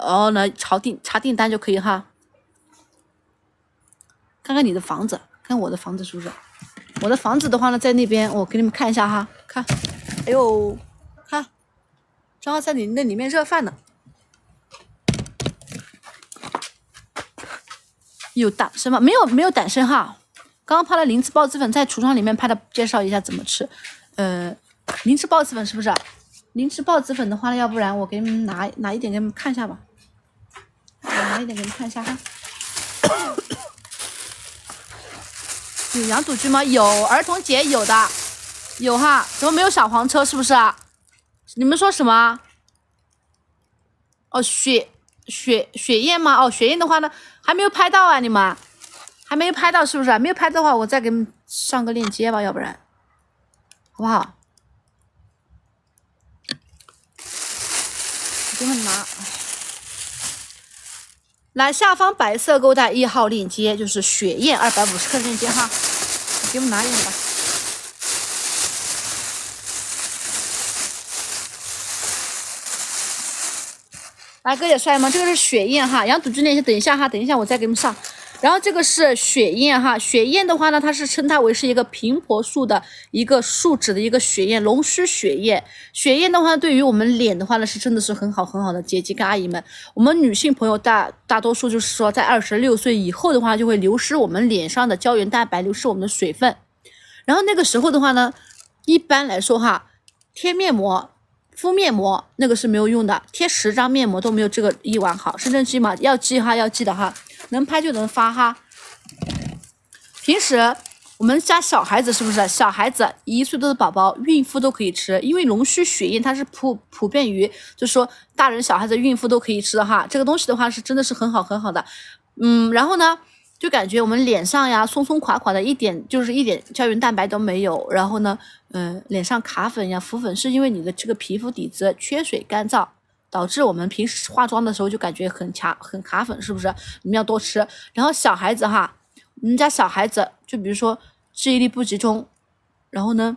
然后呢查订查订单就可以哈。看看你的房子，看我的房子是不是？我的房子的话呢，在那边，我给你们看一下哈，看，哎呦，看，正好在你那里面热饭呢。有胆生吗？没有，没有胆生哈。刚刚拍了灵芝孢子粉，在橱窗里面拍的，介绍一下怎么吃。呃，灵芝孢子粉是不是？灵芝孢子粉的话呢，要不然我给你们拿拿一点给你们看一下吧。我拿一点给你们看一下哈。有羊肚菌吗？有，儿童节有的，有哈。怎么没有小黄车？是不是啊？你们说什么？哦，血血血燕吗？哦，血燕的话呢，还没有拍到啊，你们还没有拍到是不是？没有拍到的话，我再给你们上个链接吧，要不然，好不好？给你们拿。来，下方白色购物袋一号链接，就是雪燕二百五十克链接哈，给我们拿一点吧。来，哥姐帅吗？这个是雪燕哈，羊肚菌链接，等一下哈，等一下我再给你们上。然后这个是雪燕哈，雪燕的话呢，它是称它为是一个平婆树的一个树脂的一个雪燕，龙须雪燕。雪燕的话，对于我们脸的话呢，是真的是很好很好的。姐姐跟阿姨们，我们女性朋友大大多数就是说，在二十六岁以后的话，就会流失我们脸上的胶原蛋白，流失我们的水分。然后那个时候的话呢，一般来说哈，贴面膜、敷面膜那个是没有用的，贴十张面膜都没有这个一碗好。深圳记嘛，要记哈，要记得哈。能拍就能发哈。平时我们家小孩子是不是？小孩子一岁多的宝宝，孕妇都可以吃，因为龙须血燕它是普普遍于，就是说大人小孩子孕妇都可以吃的哈。这个东西的话是真的是很好很好的。嗯，然后呢，就感觉我们脸上呀松松垮垮的，一点就是一点胶原蛋白都没有。然后呢，嗯，脸上卡粉呀浮粉，是因为你的这个皮肤底子缺水干燥。导致我们平时化妆的时候就感觉很卡很卡粉，是不是？你们要多吃。然后小孩子哈，我们家小孩子就比如说记忆力不集中，然后呢，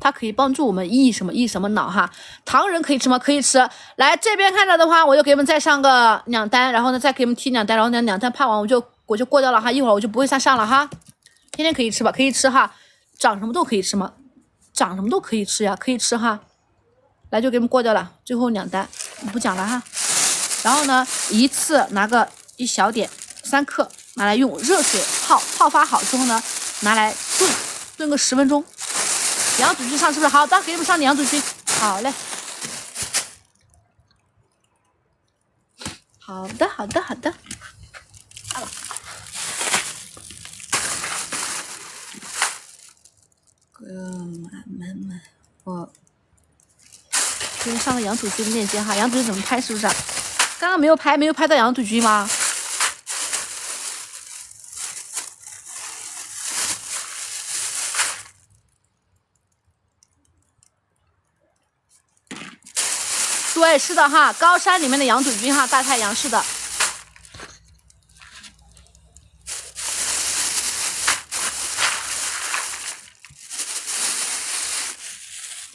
它可以帮助我们益什么益什么脑哈。糖人可以吃吗？可以吃。来这边看着的话，我就给你们再上个两单，然后呢再给你们提两单，然后呢两单拍完我就我就过掉了哈，一会儿我就不会再上了哈。天天可以吃吧？可以吃哈。长什么都可以吃吗？长什么都可以吃呀，可以吃哈。来就给你们过掉了，最后两单不讲了哈。然后呢，一次拿个一小点，三克，拿来用热水泡，泡发好之后呢，拿来炖，炖个十分钟。羊肚菌上是不是？好的，给你们上羊肚菌。好嘞。好的，好的，好的。好了。哥们们，我。给你上个羊肚菌的链接哈，羊肚菌怎么拍？是不是？刚刚没有拍，没有拍到羊肚菌吗？对，是的哈，高山里面的羊肚菌哈，大太阳是的。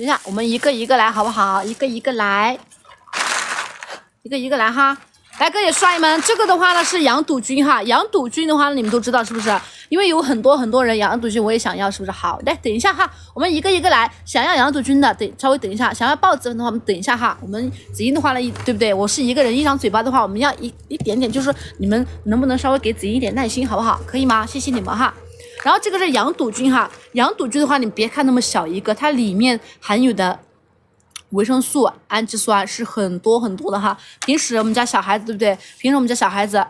等一下，我们一个一个来，好不好？一个一个来，一个一个来哈。来，哥姐帅们，这个的话呢是羊肚菌哈，羊肚菌的话呢你们都知道是不是？因为有很多很多人羊肚菌我也想要，是不是？好，来等一下哈，我们一个一个来。想要羊肚菌的，等稍微等一下。想要豹子的话，我们等一下哈。我们子英的话呢，对不对？我是一个人一张嘴巴的话，我们要一一点点，就是你们能不能稍微给子英一点耐心，好不好？可以吗？谢谢你们哈。然后这个是羊肚菌哈，羊肚菌的话，你别看那么小一个，它里面含有的维生素、氨基酸是很多很多的哈。平时我们家小孩子对不对？平时我们家小孩子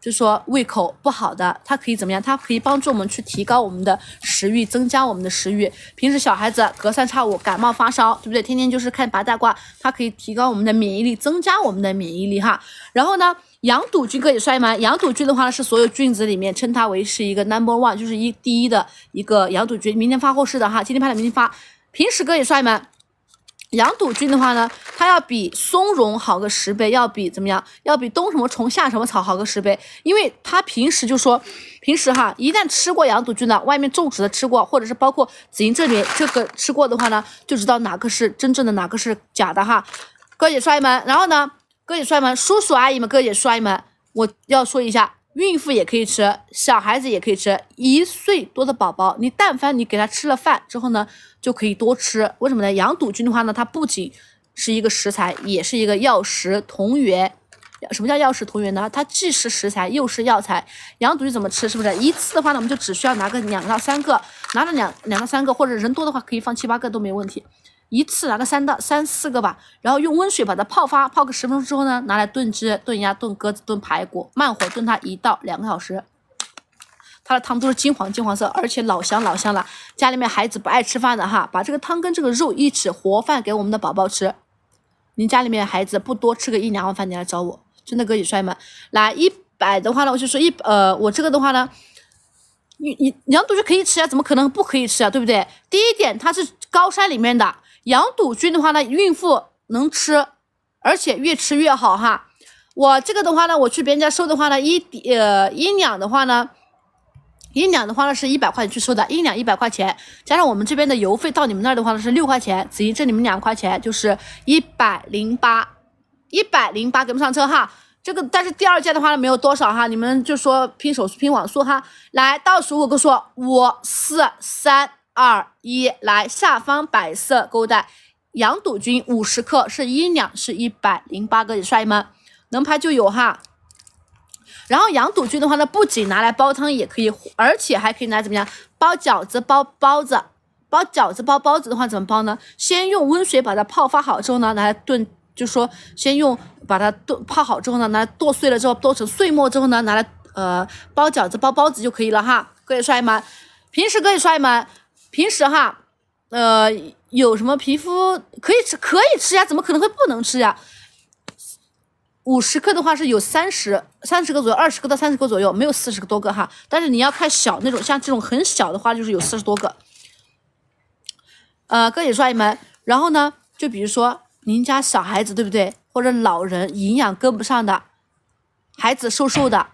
就说胃口不好的，它可以怎么样？它可以帮助我们去提高我们的食欲，增加我们的食欲。平时小孩子隔三差五感冒发烧，对不对？天天就是看八大卦，它可以提高我们的免疫力，增加我们的免疫力哈。然后呢？羊肚菌可以帅吗？羊肚菌的话呢，是所有菌子里面称它为是一个 number one，就是一第一的一个羊肚菌。明天发货是的哈，今天拍的，明天发。平时可以帅吗？羊肚菌的话呢，它要比松茸好个十倍，要比怎么样？要比冬什么虫夏什么草好个十倍，因为它平时就说，平时哈，一旦吃过羊肚菌的，外面种植的吃过，或者是包括紫英这边这个吃过的话呢，就知道哪个是真正的，哪个是假的哈。哥姐帅们，然后呢？哥姐、帅们、叔叔阿姨们、哥姐、叔阿姨们，我要说一下，孕妇也可以吃，小孩子也可以吃。一岁多的宝宝，你但凡你给他吃了饭之后呢，就可以多吃。为什么呢？羊肚菌的话呢，它不仅是一个食材，也是一个药食同源。什么叫药食同源呢？它既是食材又是药材。羊肚菌怎么吃？是不是一次的话呢？我们就只需要拿个两到三个，拿了两两到三个，或者人多的话可以放七八个都没问题。一次拿个三到三四个吧，然后用温水把它泡发，泡个十分钟之后呢，拿来炖鸡、炖鸭、炖鸽子、炖排骨，慢火炖它一到两个小时。它的汤都是金黄金黄色，而且老香老香了。家里面孩子不爱吃饭的哈，把这个汤跟这个肉一起活饭给我们的宝宝吃。您家里面孩子不多吃个一两碗饭，你来找我。真的，哥姐帅们，来一百的话呢，我就说一呃，我这个的话呢，你你羊肚菌可以吃啊，怎么可能不可以吃啊？对不对？第一点，它是高山里面的羊肚菌的话呢，孕妇能吃，而且越吃越好哈。我这个的话呢，我去别人家收的话呢，一呃一两的话呢，一两的话呢是一百块钱去收的，一两一百块钱，加上我们这边的邮费到你们那儿的话呢是六块钱，子怡这里面两块钱就是一百零八。一百零八，给不上车哈。这个，但是第二件的话呢，没有多少哈。你们就说拼手速、拼网速哈。来，倒数五个数，五、四、三、二、一。来，下方白色购物袋，羊肚菌五十克是一两，是一百零八个，帅们能拍就有哈。然后羊肚菌的话呢，不仅拿来煲汤也可以，而且还可以拿来怎么样？包饺子、包包子。包饺子、包包子的话怎么包呢？先用温水把它泡发好之后呢，拿来炖。就说先用把它剁泡好之后呢，拿来剁碎了之后剁成碎末之后呢，拿来呃包饺子包包子就可以了哈。各位帅们，平时各位帅们，平时哈呃有什么皮肤可以吃可以吃呀？怎么可能会不能吃呀？五十克的话是有三十三十个左右，二十个到三十个左右，没有四十个多个哈。但是你要看小那种，像这种很小的话就是有四十多个。呃，各位帅们，然后呢，就比如说。您家小孩子对不对？或者老人营养跟不上的，孩子瘦瘦的，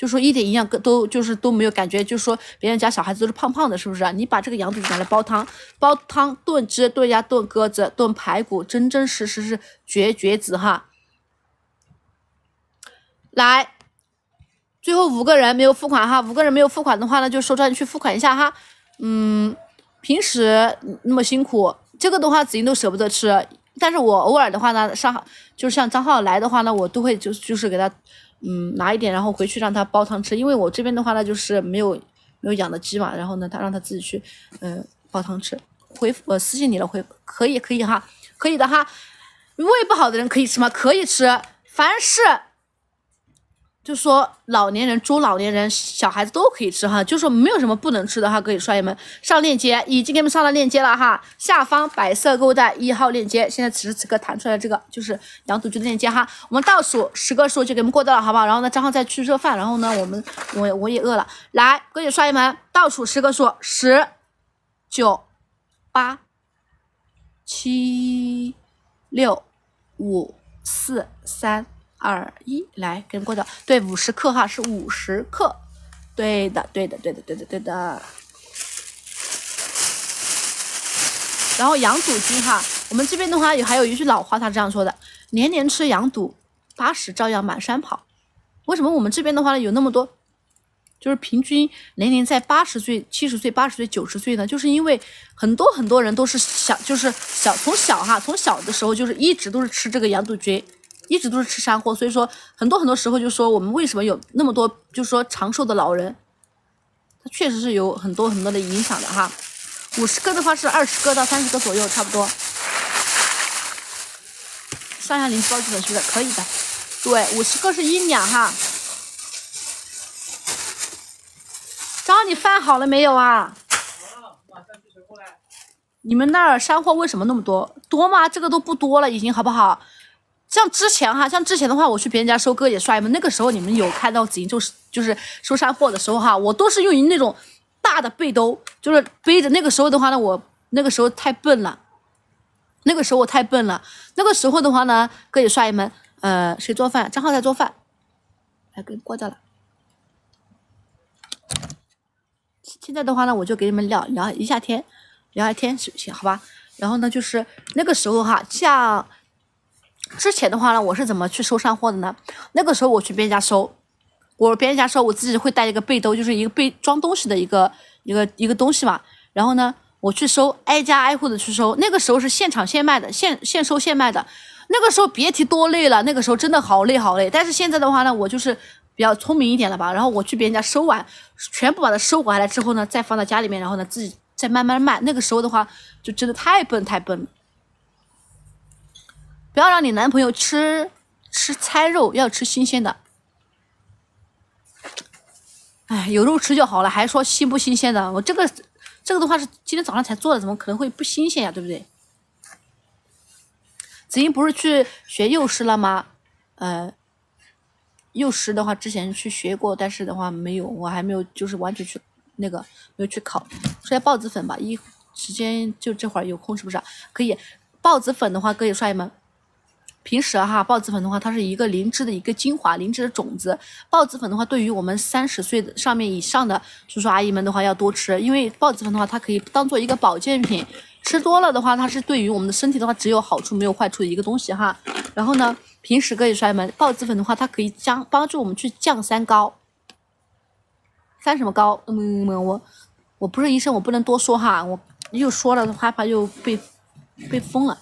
就说一点营养都就是都没有，感觉就说别人家小孩子都是胖胖的，是不是？你把这个羊肚拿来煲汤，煲汤炖鸡、炖鸭、炖鸽子、炖排骨，真真实实是绝绝子哈！来，最后五个人没有付款哈，五个人没有付款的话呢，就收账去付款一下哈。嗯，平时那么辛苦，这个的话子英都舍不得吃。但是我偶尔的话呢，上就是像张浩来的话呢，我都会就就是给他，嗯，拿一点，然后回去让他煲汤吃。因为我这边的话呢，就是没有没有养的鸡嘛，然后呢，他让他自己去，嗯，煲汤吃。回复我私信你了，回可以可以哈，可以的哈。胃不好的人可以吃吗？可以吃，凡是。就说老年人、中老年人、小孩子都可以吃哈，就说没有什么不能吃的哈，各位帅爷们，上链接已经给你们上了链接了哈，下方白色购物袋一号链接，现在此时此刻弹出来这个就是羊肚菌的链接哈，我们倒数十个数就给你们过到了，好不好？然后呢，张浩再去热饭，然后呢，我们我我也饿了，来，各位帅爷们，倒数十个数，十、九、八、七、六、五、四、三。二一来跟过的，对，五十克哈，是五十克，对的，对的，对的，对的，对的。然后羊肚菌哈，我们这边的话有还有一句老话，他这样说的：年年吃羊肚，八十照样满山跑。为什么我们这边的话呢有那么多，就是平均年龄在八十岁、七十岁、八十岁、九十岁呢？就是因为很多很多人都是小，就是小从小哈，从小的时候就是一直都是吃这个羊肚菌。一直都是吃山货，所以说很多很多时候就说我们为什么有那么多就是说长寿的老人，它确实是有很多很多的影响的哈。五十个的话是二十个到三十个左右，差不多。上下零包基本是不是可以的？对，五十个是一两哈。张，你饭好了没有啊？你们那儿山货为什么那么多？多吗？这个都不多了，已经好不好？像之前哈，像之前的话，我去别人家收割也帅吗？那个时候你们有看到子英就是就是收山货的时候哈，我都是用于那种大的背兜，就是背着。那个时候的话呢，我那个时候太笨了，那个时候我太笨了。那个时候的话呢，哥也帅们，呃，谁做饭？张浩在做饭，来给你挂掉了。现在的话呢，我就给你们聊聊一下天，聊一下天行行？好吧。然后呢，就是那个时候哈，像。之前的话呢，我是怎么去收上货的呢？那个时候我去别人家收，我别人家收，我自己会带一个背兜，就是一个背装东西的一个一个一个东西嘛。然后呢，我去收，挨家挨户的去收。那个时候是现场现卖的，现现收现卖的。那个时候别提多累了，那个时候真的好累好累。但是现在的话呢，我就是比较聪明一点了吧。然后我去别人家收完，全部把它收回来之后呢，再放到家里面，然后呢自己再慢慢卖。那个时候的话，就真的太笨太笨了。不要让你男朋友吃吃菜肉，要吃新鲜的。哎，有肉吃就好了，还说新不新鲜的？我这个这个的话是今天早上才做的，怎么可能会不新鲜呀？对不对？子英不是去学幼师了吗？呃，幼师的话之前去学过，但是的话没有，我还没有就是完全去那个没有去考。说下孢子粉吧，一时间就这会儿有空是不是？可以，孢子粉的话，各位帅们。平时哈，孢子粉的话，它是一个灵芝的一个精华，灵芝的种子。孢子粉的话，对于我们三十岁的上面以上的叔叔阿姨们的话，要多吃，因为孢子粉的话，它可以当做一个保健品，吃多了的话，它是对于我们的身体的话，只有好处没有坏处的一个东西哈。然后呢，平时各位帅们，孢子粉的话，它可以将帮助我们去降三高。三什么高？嗯，我我不是医生，我不能多说哈，我又说了，害怕又被被封了。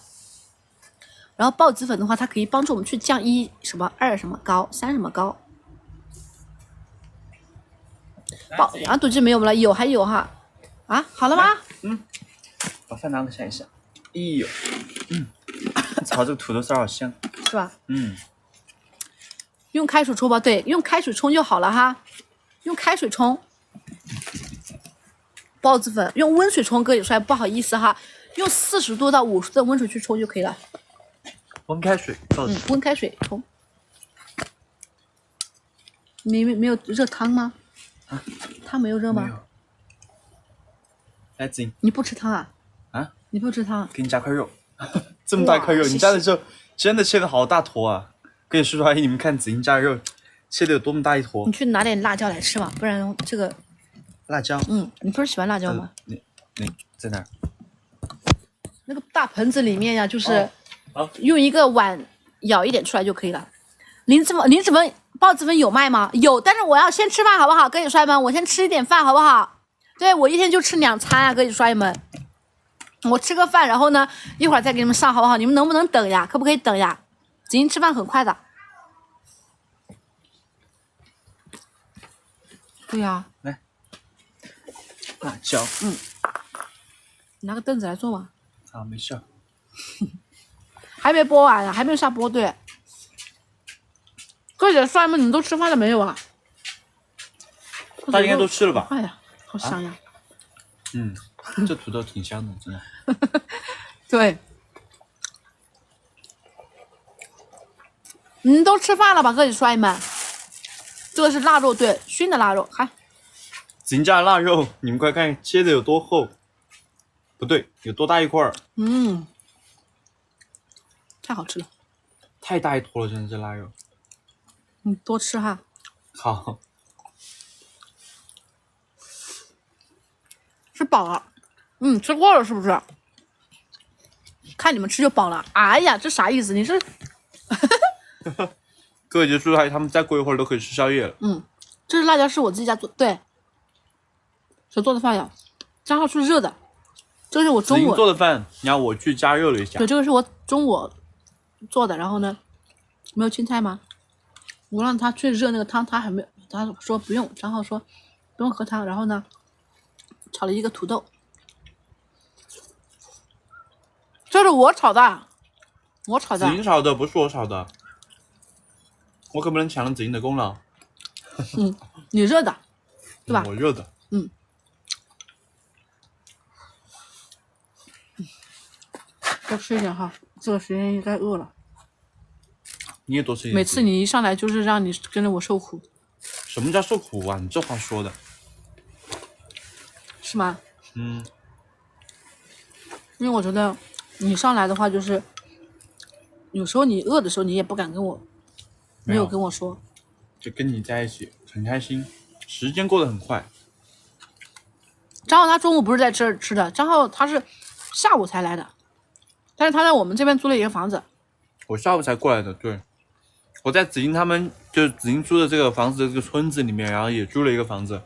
然后孢子粉的话，它可以帮助我们去降一什么二什么高三什么高。宝啊，肚鸡没有了，有还有哈，啊，好了吗？嗯，把饭拿过来一下。哎呦，嗯，炒这个土豆丝好香，是吧？嗯，用开水冲吧，对，用开水冲就好了哈，用开水冲。孢子粉用温水冲，哥也说不好意思哈，用四十度到五十度的温水去冲就可以了。温开水倒进，嗯，温开水冲。没没没有热汤吗？啊，汤没有热吗？来子英，你不吃汤啊？啊？你不吃汤？给你加块肉，这么大一块肉，你加的时候真的切的好大坨啊！跟叔叔阿姨，你们看子英加肉，切的有多么大一坨。你去拿点辣椒来吃嘛，不然这个。辣椒。嗯，你不是喜欢辣椒吗？那那在哪？那个大盆子里面呀，就是。用一个碗舀一点出来就可以了。林子粉、林子粉、豹子粉有卖吗？有，但是我要先吃饭，好不好？哥姐帅们，我先吃一点饭，好不好？对我一天就吃两餐啊，哥姐帅们，我吃个饭，然后呢，一会儿再给你们上，好不好？你们能不能等呀？可不可以等呀？子英吃饭很快的。对呀，来，辣椒，嗯，拿个凳子来坐吧。啊，没事。还没播完呀，还没有下播对。哥姐帅们，你们都吃饭了没有啊？大家应该都吃了吧？哎呀，好香呀！嗯，这土豆挺香的，真的。对。你们都吃饭了吧，哥姐帅们？这个是腊肉，对，熏的腊肉，看。人家腊肉，你们快看，切的有多厚？不对，有多大一块儿？嗯。太好吃了，太大一坨了，真的这腊肉。你多吃哈。好。吃饱了，嗯，吃过了是不是？看你们吃就饱了。哎呀，这啥意思？你是？各位就叔叔他们再过一会儿都可以吃宵夜了。嗯，这是辣椒，是我自己家做，对，谁做的饭呀？张浩是热的，这是我中午做的饭，然后我去加热了一下。对，这个是我中午。做的，然后呢，没有青菜吗？我让他去热那个汤，他还没有，他说不用，张浩说不用喝汤，然后呢，炒了一个土豆，这是我炒的，我炒的。子英炒的，不是我炒的，我可不能抢了子英的功劳。嗯，你热的，对吧？我热的。嗯。多吃一点哈。这个时间应该饿了，你也多吃一点。每次你一上来就是让你跟着我受苦。什么叫受苦啊？你这话说的，是吗？嗯。因为我觉得你上来的话，就是有时候你饿的时候，你也不敢跟我，没有跟我说。就跟你在一起很开心，时间过得很快。张浩他中午不是在这儿吃的，张浩他是下午才来的。但是他在我们这边租了一个房子，我下午才过来的，对，我在紫金他们就是紫金租的这个房子的这个村子里面，然后也租了一个房子。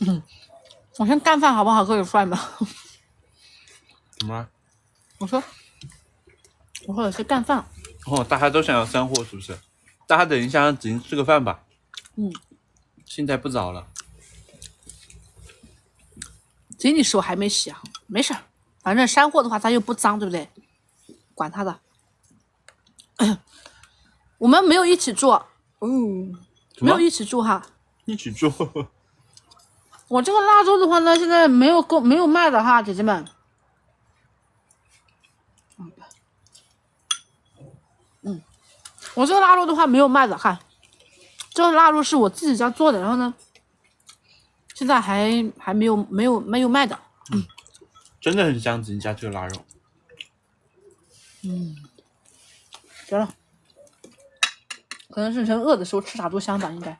嗯 我先干饭好不好？各位帅们，怎么了？我说，我说我是干饭。哦，大家都想要干货是不是？大家等一下让紫金吃个饭吧。嗯，现在不早了。井底手还没洗啊，没事儿，反正山货的话它又不脏，对不对？管他的。我们没有一起住，嗯，没有一起住哈。一起住。我这个腊肉的话呢，现在没有够没有卖的哈，姐姐们。嗯，我这个腊肉的话没有卖的哈，这个腊肉是我自己家做的，然后呢，现在还还没有没有没有卖的。真的很香，紫金家这个腊肉。行了，可能是人饿的时候吃啥都香吧，应该。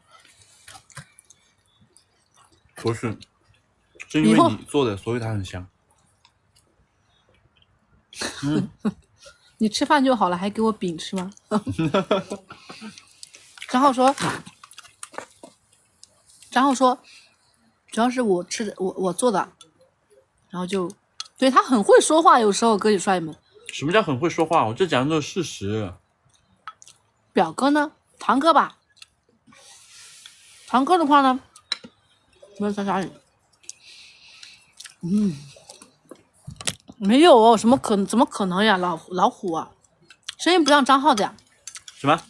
不是，是因为你做的，所以它很香。嗯 你吃饭就好了，还给我饼吃吗？张浩说，张浩说，主要是我吃的，我我做的，然后就，对他很会说话，有时候哥姐帅们。什么叫很会说话？我这讲的都是事实。表哥呢？堂哥吧。堂哥的话呢，没有在家里。嗯，没有哦，什么可怎么可能呀？老老虎啊，声音不像张浩的呀。什么？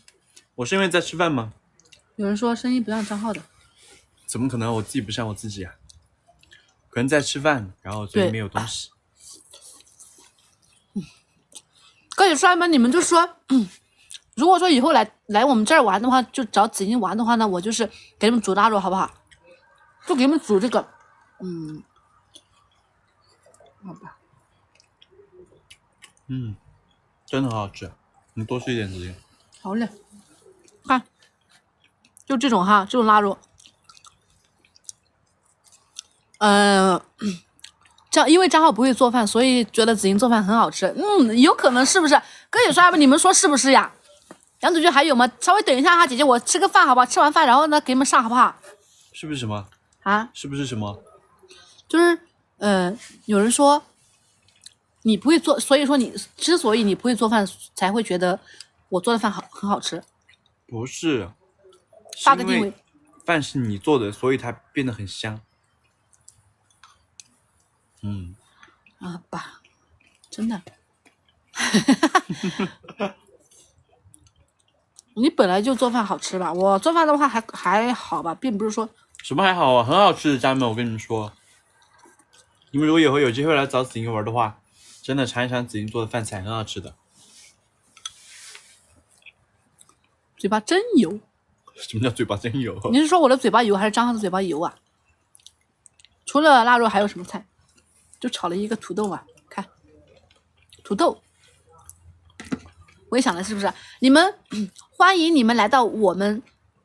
我是因为在吃饭吗？有人说声音不像张浩的。怎么可能？我自己不像我自己啊？可能在吃饭，然后嘴里对面有东西。各位帅们，你们就说，如果说以后来来我们这儿玩的话，就找紫金玩的话呢，我就是给你们煮腊肉，好不好？就给你们煮这个，嗯，好吧。嗯，真的很好吃。你多吃一点紫金。好嘞，看，就这种哈，这种腊肉，嗯、这样因为张浩不会做饭，所以觉得子英做饭很好吃。嗯，有可能是不是？哥姐帅们，你们说是不是呀？杨同学还有吗？稍微等一下哈，姐姐我吃个饭好不好？吃完饭然后呢给你们上好不好？是不是什么？啊，是不是什么？就是呃，有人说你不会做，所以说你之所以你不会做饭，才会觉得我做的饭好很好吃。不是，是因为发个定位饭是你做的，所以它变得很香。嗯，啊爸，真的。你本来就做饭好吃吧？我做饭的话还还好吧，并不是说什么还好啊，很好吃的，家人们，我跟你们说，你们如果以后有机会来找子英玩的话，真的尝一尝子英做的饭菜，很好吃的。嘴巴真油。什么叫嘴巴真油？你是说我的嘴巴油还是张浩的嘴巴油啊？除了腊肉还有什么菜？就炒了一个土豆嘛，看，土豆。我也想的是不是？你们欢迎你们来到我们，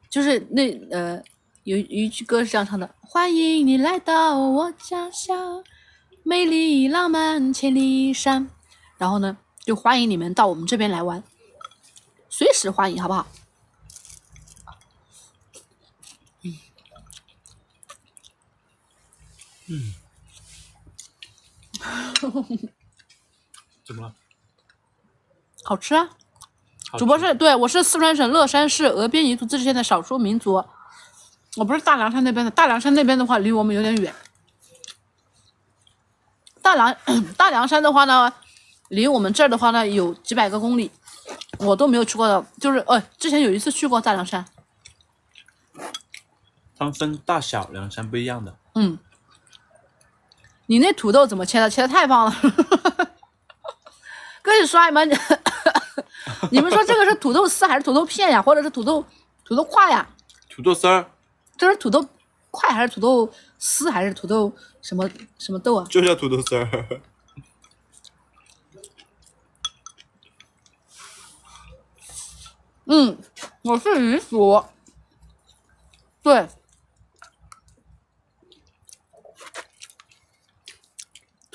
就是那呃有一句歌是这样唱的：欢迎你来到我家乡，美丽浪漫千里山。然后呢，就欢迎你们到我们这边来玩，随时欢迎，好不好？怎么了？好吃啊！好主播是对我是四川省乐山市峨边彝族自治县的少数民族，我不是大凉山那边的，大凉山那边的话离我们有点远。大凉 大凉山的话呢，离我们这儿的话呢有几百个公里，我都没有去过的，就是呃之前有一次去过大凉山，它们分大小凉山不一样的。嗯，你那土豆怎么切的？切的太棒了，哥你刷你们，你们说这个是土豆丝还是土豆片呀，或者是土豆土豆块呀？土豆丝儿这是土豆块还是土豆丝还是土豆什么什么豆啊？就叫土豆丝儿。嗯，我是鱼薯。对，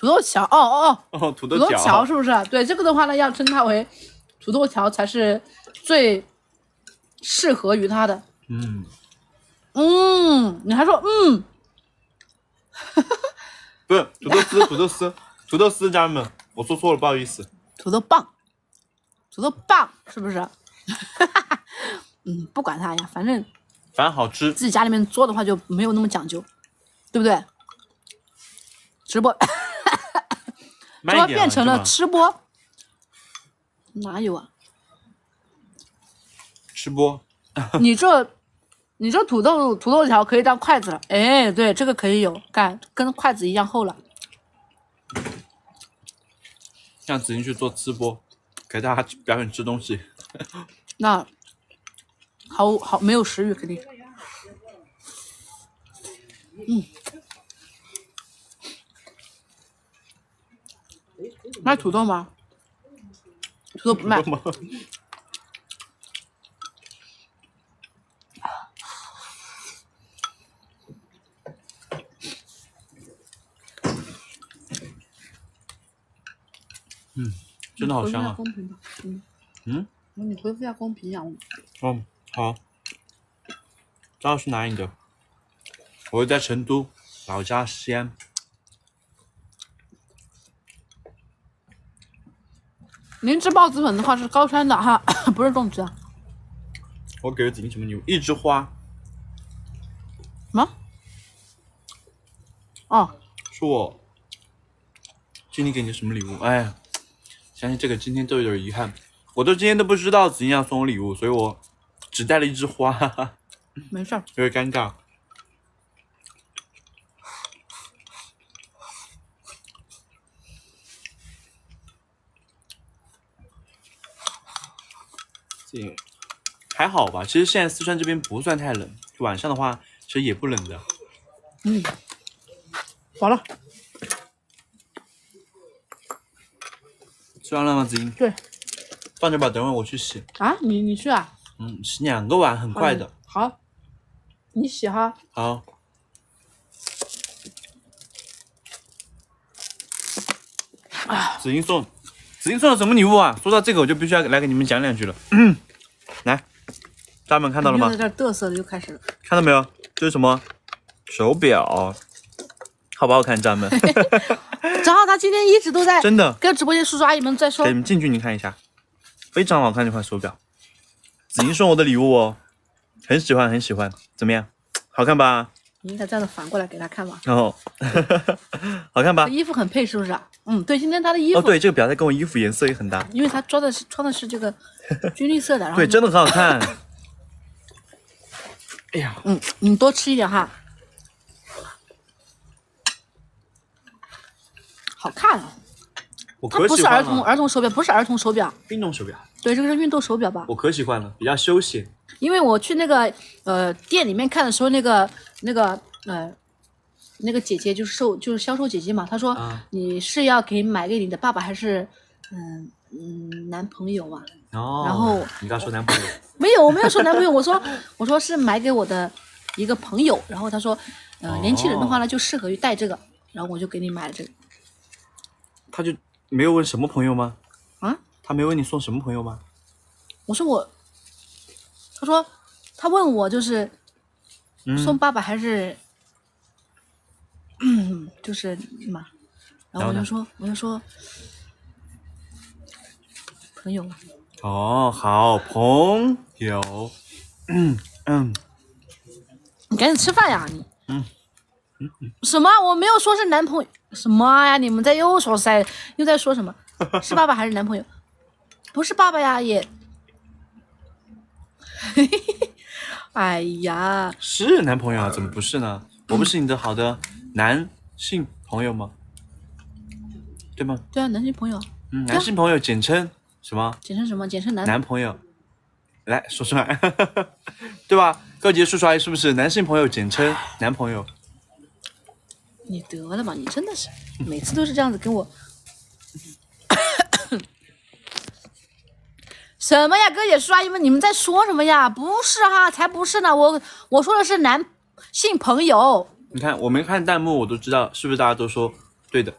土豆条，哦哦哦，哦，土豆条条，是不是？对，这个的话呢，要称它为土豆条才是最适合于它的。嗯，嗯，你还说嗯，不是土豆丝，土豆丝，土豆丝，家人们，我说错了，不好意思。土豆棒，土豆棒是不是？嗯，不管它呀，反正反正好吃，自己家里面做的话就没有那么讲究，对不对？直播慢一点啊直播变成了吃播，哪有啊？吃播，你这你这土豆土豆条可以当筷子了，哎，对，这个可以有，干跟筷子一样厚了。让子英去做吃播，给大家表演吃东西。那好好没有食欲肯定。嗯，卖土豆吗？土豆不卖。吗？嗯，真的好香啊！公屏吧，嗯嗯，你回复一下公屏呀。哦，好，知道是哪里的？我在成都，老家西安。您吃孢子粉的话是高山的哈，不是种植啊。我给了子英什么礼物？一枝花，什么？哦，是我今天给你什么礼物？哎呀，想起这个今天都有点遗憾，我都今天都不知道子英要送我礼物，所以我只带了一枝花，哈哈，没事儿。有点尴尬。这还好吧，其实现在四川这边不算太冷，晚上的话其实也不冷的。嗯，好了，吃完了吗，子英？对放着吧，等会儿我去洗。啊，你你去啊？嗯，洗两个碗很快的。好，你洗哈。好，啊子英送，子英送了什么礼物啊？说到这个，我就必须要来给你们讲两句了。来，家人们看到了吗有点嘚瑟的又开始了。看到没有？这是什么？手表，好不好看，家人们？正好他今天一直都在真的，跟直播间叔叔阿姨们在说给你们近距离看一下，非常好看这款手表。子英送我的礼物哦，很喜欢，很喜欢，怎么样？好看吧？你应该这样子反过来给他看吧。然后，好看吧？衣服很配，是不是啊？嗯，对，今天他的衣服，哦，对，这个表带跟我衣服颜色也很搭。因为他穿的是穿的是这个 军绿色的，然后对，真的很好看。哎呀，嗯，你多吃一点哈，好看啊！我可它不喜欢了。是儿童儿童手表，不是儿童手表，运动手表，对，这个是运动手表吧？我可喜欢了，比较休闲。因为我去那个呃店里面看的时候，那个那个呃那个姐姐就是售就是销售姐姐嘛，她说、啊你是要给买给你的爸爸还是嗯嗯男朋友啊？哦，然后你刚说男朋友，没有，我没有说男朋友，我说我说是买给我的一个朋友，然后他说呃哦年轻人的话呢就适合于戴这个，然后我就给你买了这个他就没有问什么朋友吗？啊，他没问你送什么朋友吗？我说我，他说他问我就是嗯，送爸爸还是，嗯，就是嘛，然后我就说，我就说，朋友，哦，好朋友，嗯嗯，你赶紧吃饭呀，你，嗯什么？我没有说是男朋友，什么呀？你们在又说噻，又在说什么？是爸爸还是男朋友？不是爸爸呀，也，哎呀，是男朋友啊？怎么不是呢？我不是你的好的男性朋友吗？对吗？对啊，男性朋友，嗯，男性朋友简称什么？简称什么？简称男。男朋友，来说出来，对吧？高级叔叔阿姨是不是男性朋友简称男朋友？你得了吧，你真的是每次都是这样子跟我。什么呀，哥也是，阿姨们，你们在说什么呀？不是哈，才不是呢，我我说的是男性朋友。你看我没看弹幕，我都知道，是不是大家都说对的？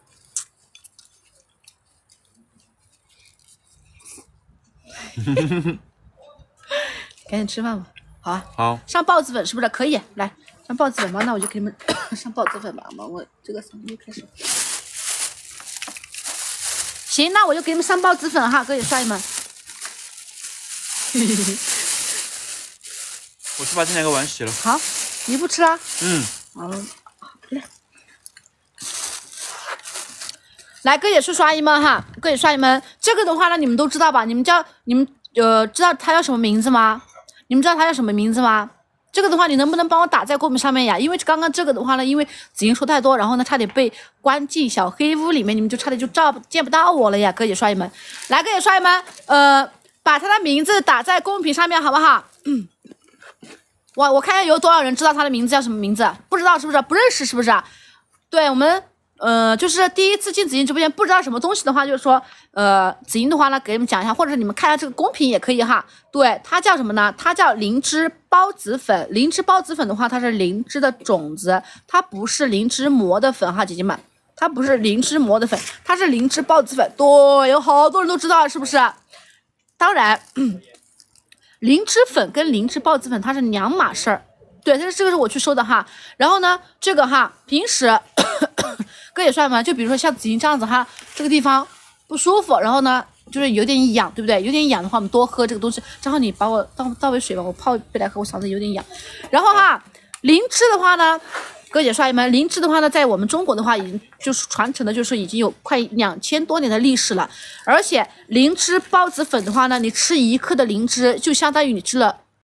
赶紧吃饭吧，好啊好，上豹子粉是不是？可以，来，上豹子粉吧，那我就给你们上豹子粉吧，那我这个，又开始。行，那我就给你们上豹子粉哈，哥也帅们？我去把这两个碗洗了。好，你不吃了？嗯，好，来，来，哥姐叔叔阿姨们哈，哥姐叔阿姨们，这个的话呢，你们都知道吧？你们叫你们呃，知道它叫什么名字吗？你们知道它叫什么名字吗？这个的话，你能不能帮我打在公屏上面呀？因为刚刚这个的话呢，因为子英说太多，然后呢，差点被关进小黑屋里面，你们就差点就照见不到我了呀，哥姐刷姨们，来，哥姐刷姨们，呃，把他的名字打在公屏上面，好不好？我我看看有多少人知道他的名字叫什么名字？不知道是不是？不认识是不是？对我们，呃，就是第一次进子英直播间不知道什么东西的话，就是说，呃，子英的话呢，给你们讲一下，或者你们看一下这个公屏也可以哈。对，它叫什么呢？它叫灵芝孢子粉。灵芝孢子粉的话，它是灵芝的种子，它不是灵芝磨的粉哈，姐姐们，它不是灵芝磨的粉，它是灵芝孢子粉。对，有好多人都知道，是不是？当然，灵芝粉跟灵芝孢子粉它是两码事儿。对，但是这个是我去收的哈。然后呢，这个哈，平时 哥也算吗？就比如说像子英这样子哈，这个地方不舒服，然后呢，就是有点痒，对不对？有点痒的话，我们多喝这个东西。正好你把我倒倒杯水吧，我泡一杯来喝，我嗓子有点痒。然后哈，灵芝的话呢，哥姐刷一们，灵芝的话呢，在我们中国的话，已经就是传承的，就是已经有快两千多年的历史了。而且灵芝孢子粉的话呢，你吃一克的灵芝，就相当于你吃了